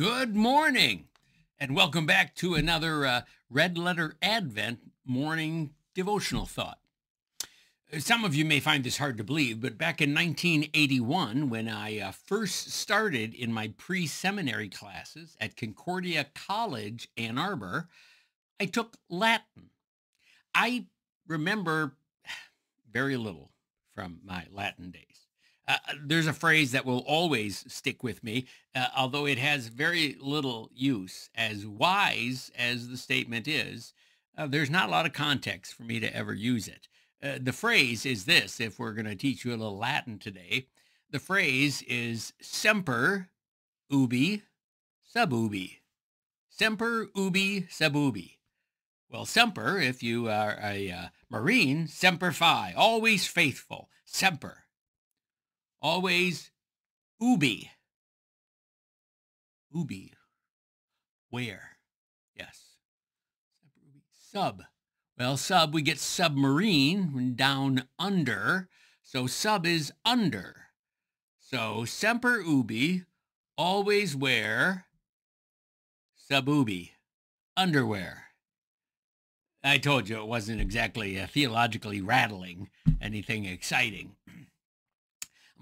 Good morning, and welcome back to another uh, Red Letter Advent morning devotional thought. Some of you may find this hard to believe, but back in 1981, when I uh, first started in my pre-seminary classes at Concordia College, Ann Arbor, I took Latin. I remember very little from my Latin days. Uh, there's a phrase that will always stick with me, uh, although it has very little use. As wise as the statement is, uh, there's not a lot of context for me to ever use it. Uh, the phrase is this, if we're going to teach you a little Latin today. The phrase is semper ubi sub ubi. Semper ubi sub ubi. Well, semper, if you are a uh, Marine, semper fi, always faithful, semper always ubi. Ubi. Where? Yes. Sub. Well, sub, we get submarine down under. So sub is under. So semper ubi, always wear sub ubi, underwear. I told you it wasn't exactly uh, theologically rattling anything exciting.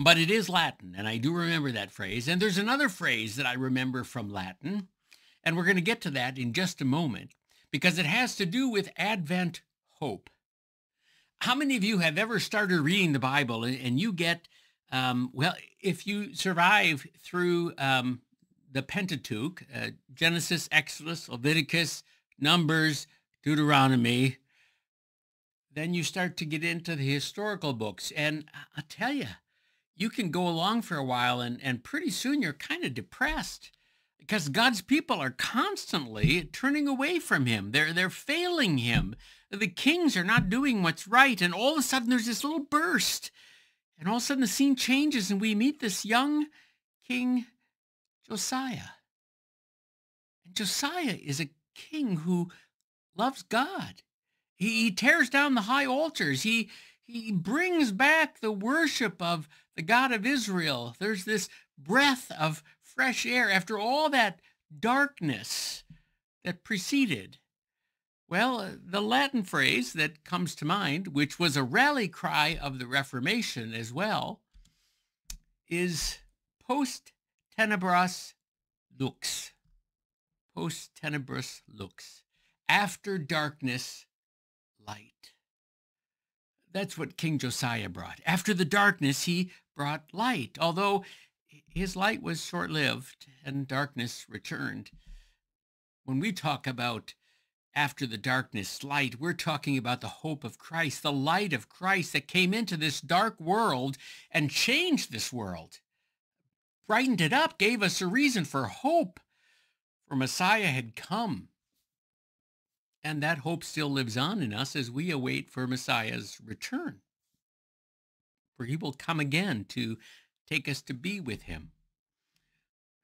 But it is Latin, and I do remember that phrase. And there's another phrase that I remember from Latin, and we're going to get to that in just a moment, because it has to do with Advent hope. How many of you have ever started reading the Bible and you get, um, well, if you survive through um, the Pentateuch, uh, Genesis, Exodus, Leviticus, Numbers, Deuteronomy, then you start to get into the historical books. And I'll tell you, you can go along for a while and, and pretty soon you're kind of depressed because God's people are constantly turning away from him. They're, they're failing him. The kings are not doing what's right. And all of a sudden there's this little burst. And all of a sudden the scene changes and we meet this young King Josiah. And Josiah is a king who loves God. He, he tears down the high altars. He, he brings back the worship of the God of Israel. There's this breath of fresh air after all that darkness that preceded. Well, uh, the Latin phrase that comes to mind, which was a rally cry of the Reformation as well, is post tenebras lux. Post tenebras lux. After darkness, light. That's what King Josiah brought. After the darkness, he brought light, although his light was short lived and darkness returned. When we talk about after the darkness light, we're talking about the hope of Christ, the light of Christ that came into this dark world and changed this world, brightened it up, gave us a reason for hope, for Messiah had come. And that hope still lives on in us as we await for Messiah's return. For he will come again to take us to be with him.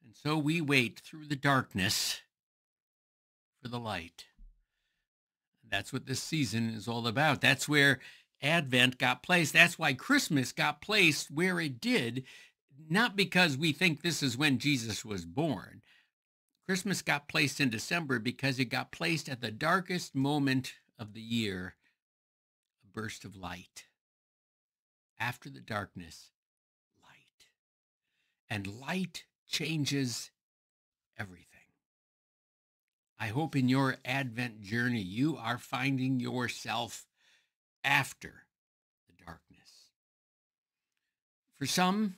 And so we wait through the darkness for the light. That's what this season is all about. That's where Advent got placed. That's why Christmas got placed where it did, not because we think this is when Jesus was born, Christmas got placed in December because it got placed at the darkest moment of the year, a burst of light. After the darkness, light. And light changes everything. I hope in your Advent journey you are finding yourself after the darkness. For some,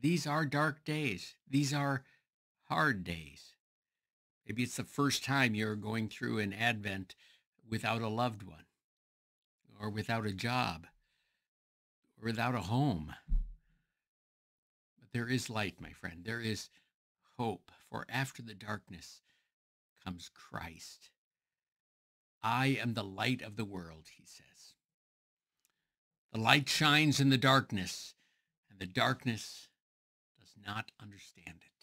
these are dark days. These are hard days. Maybe it's the first time you're going through an Advent without a loved one, or without a job, or without a home. But there is light, my friend. There is hope, for after the darkness comes Christ. I am the light of the world, he says. The light shines in the darkness, and the darkness does not understand it.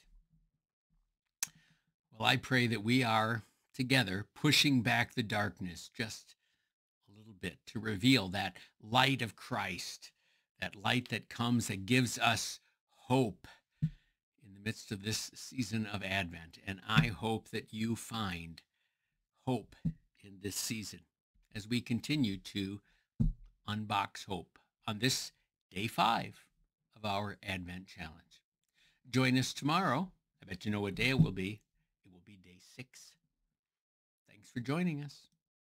Well, I pray that we are together pushing back the darkness just a little bit to reveal that light of Christ, that light that comes that gives us hope in the midst of this season of Advent. And I hope that you find hope in this season as we continue to unbox hope on this day five of our Advent challenge. Join us tomorrow. I bet you know what day it will be. It will be day six. Thanks for joining us.